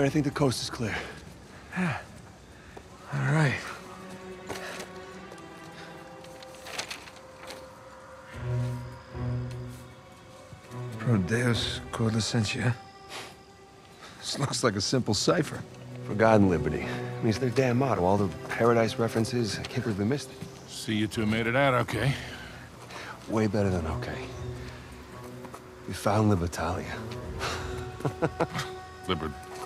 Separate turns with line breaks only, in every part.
All right, I think the coast is clear. Yeah.
All right. Pro Deus Cor Licentia. This looks like a simple cipher.
For God and liberty. I mean, it's their damn motto. All the paradise references. I can't believe we missed it.
See you two made it out okay.
Way better than okay. We found Libertalia.
Clipper,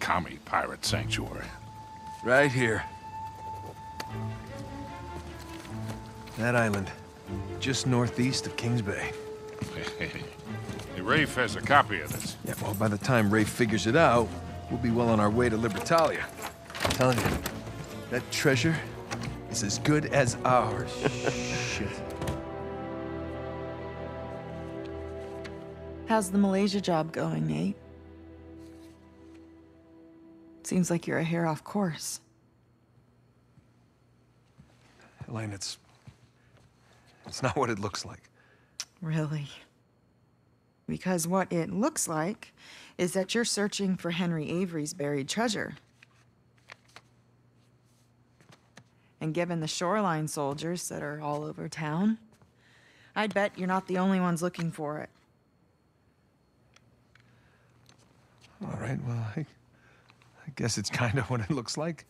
commie pirate sanctuary?
Right here. That island, just northeast of Kings Bay.
Hey, Rafe has a copy of this.
Yeah, well, by the time Rafe figures it out, we'll be well on our way to Libertalia. I'm telling you, that treasure is as good as ours. Shit.
How's the Malaysia job going, Nate? Seems like you're a hair off course.
Elena, it's... It's not what it looks like.
Really? Because what it looks like is that you're searching for Henry Avery's buried treasure. And given the shoreline soldiers that are all over town, I'd bet you're not the only ones looking for it.
All right, well, I, guess it's kind of what it looks like.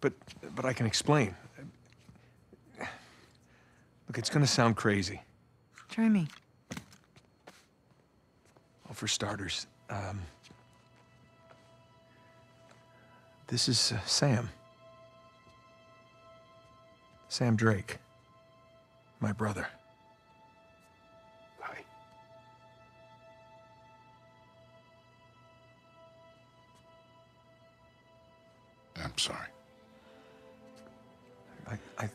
But, but I can explain. Look, it's gonna sound crazy.
Try me.
Well, for starters, um, this is uh, Sam. Sam Drake. My brother.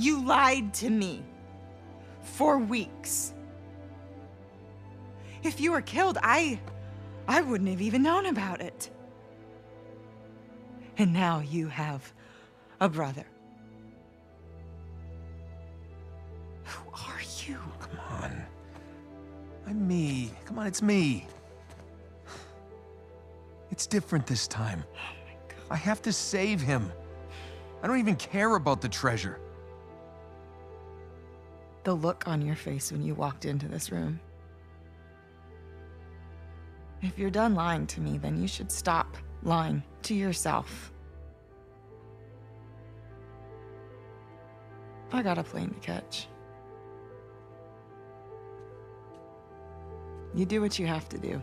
You lied to me for weeks. If you were killed, I I wouldn't have even known about it. And now you have a brother. Who are you?
Come on. I'm me. Come on, it's me. It's different this time. Oh I have to save him. I don't even care about the treasure.
The look on your face when you walked into this room. If you're done lying to me, then you should stop lying to yourself. I got a plane to catch. You do what you have to do.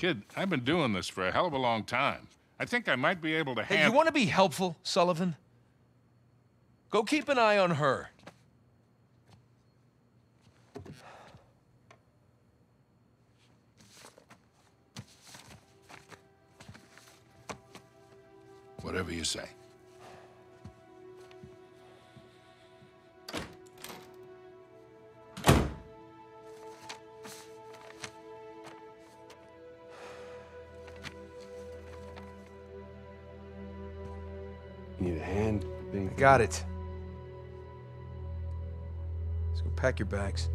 Kid, I've been doing this for a hell of a long time. I think I might be able to
Hey, you
handle...
want to be helpful, Sullivan? Go keep an eye on her.
Whatever you say.
Need a hand? Being...
Got it. Let's go pack your bags.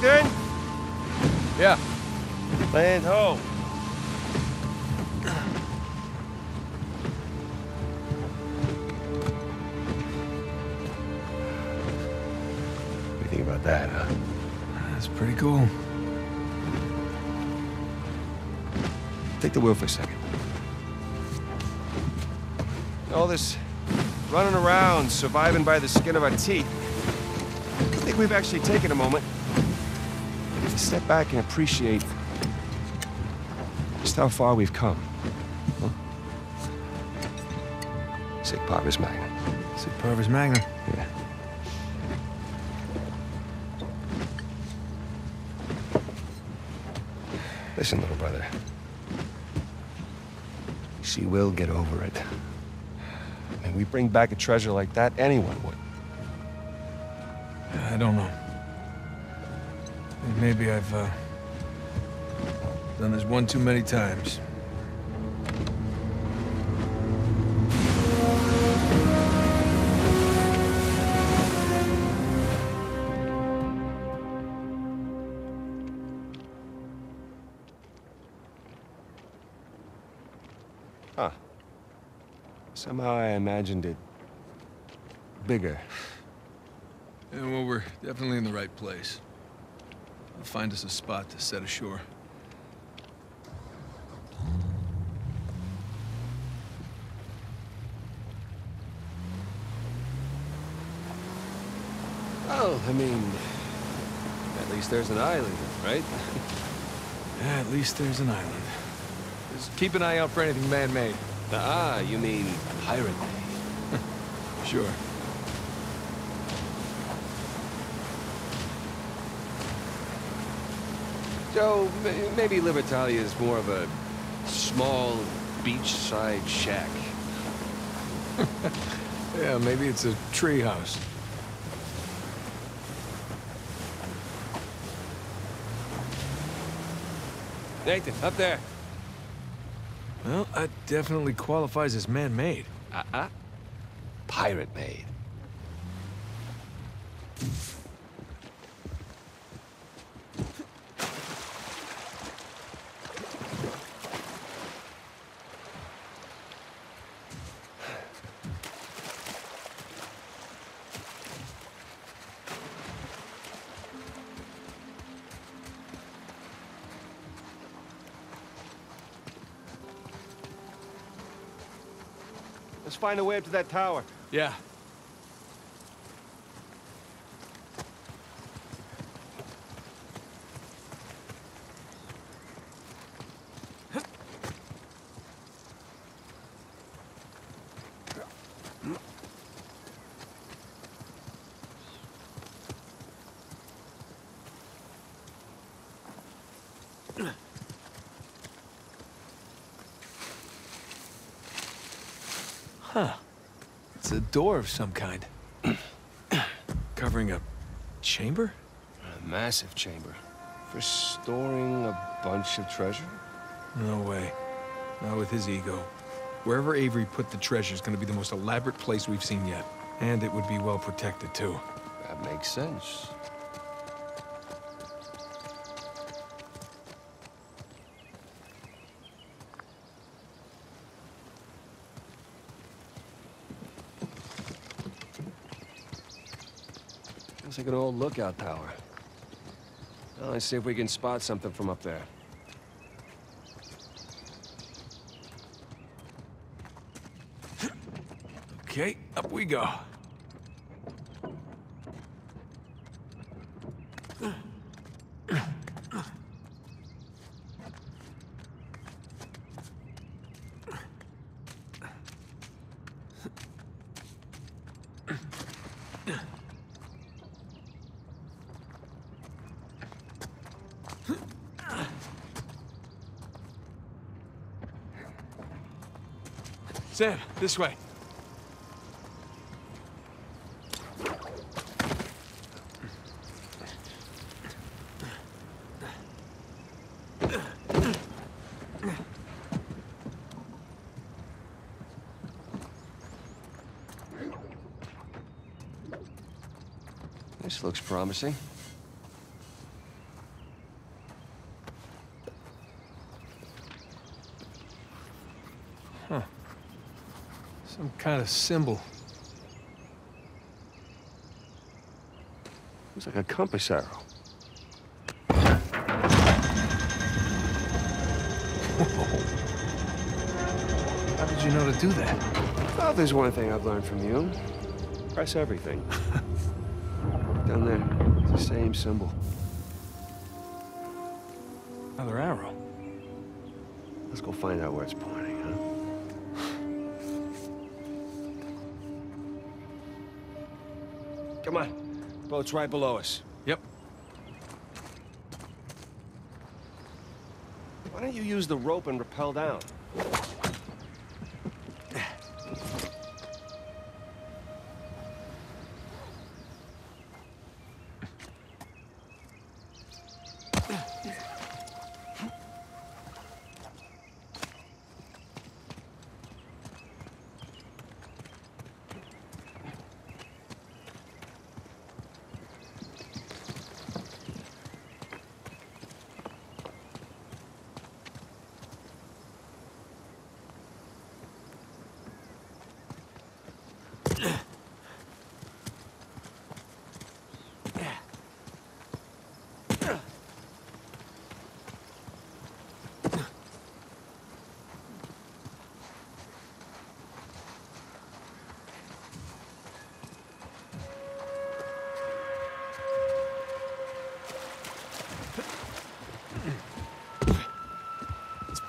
Nathan?
Yeah.
Land ho. What do you think about that, huh?
That's pretty cool.
Take the wheel for a second. All this running around, surviving by the skin of our teeth. I think we've actually taken a moment to step back and appreciate just how far we've come. Huh? Sic Parvis Magna.
Sic Parvis Magna.
Yeah. Listen, little brother. She will get over it. And we bring back a treasure like that, anyone would.
I don't know. Maybe I've uh, done this one too many times.
Huh. Somehow I imagined it bigger.
Yeah, well, we're definitely in the right place. I'll find us a spot to set ashore.
Well, I mean, at least there's an island, right?
Yeah, at least there's an island. Just keep an eye out for anything man-made.
Ah, you mean pirate bay.
Sure.
So, maybe Libertalia is more of a small beachside shack.
Yeah, maybe it's a treehouse.
Nathan, up there.
Well, that definitely qualifies as man-made.
Uh-uh. Pirate Let's find a way up to that tower.
Yeah. Door of some kind. Covering a chamber?
A massive chamber. For storing a bunch of treasure?
No way. Not with his ego. Wherever Avery put the treasure is gonna be the most elaborate place we've seen yet. And it would be well protected, too.
That makes sense. Looks like an old lookout tower. Well, let's see if we can spot something from up there.
Okay, up we go. Sam, this way.
This looks promising.
Kind of symbol.
Looks like a compass arrow.
How did you know to do that?
Well, there's one thing I've learned from you. Press everything. Down there, it's the same symbol.
Another arrow.
Let's go find out where it's pointing,
Come on. Boat's right below us.
Yep.
Why don't you use the rope and rappel down?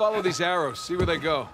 Follow these arrows, see where they go.